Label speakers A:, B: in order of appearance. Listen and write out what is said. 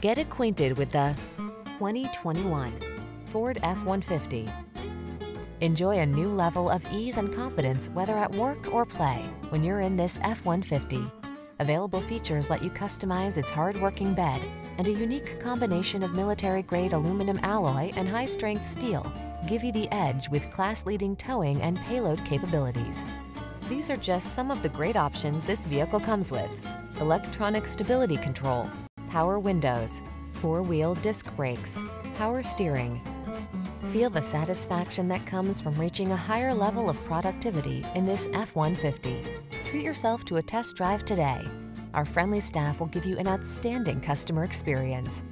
A: Get acquainted with the 2021 Ford F-150. Enjoy a new level of ease and confidence whether at work or play when you're in this F-150. Available features let you customize its hard-working bed and a unique combination of military-grade aluminum alloy and high-strength steel give you the edge with class-leading towing and payload capabilities. These are just some of the great options this vehicle comes with. Electronic stability control, power windows, four-wheel disc brakes, power steering. Feel the satisfaction that comes from reaching a higher level of productivity in this F-150. Treat yourself to a test drive today. Our friendly staff will give you an outstanding customer experience.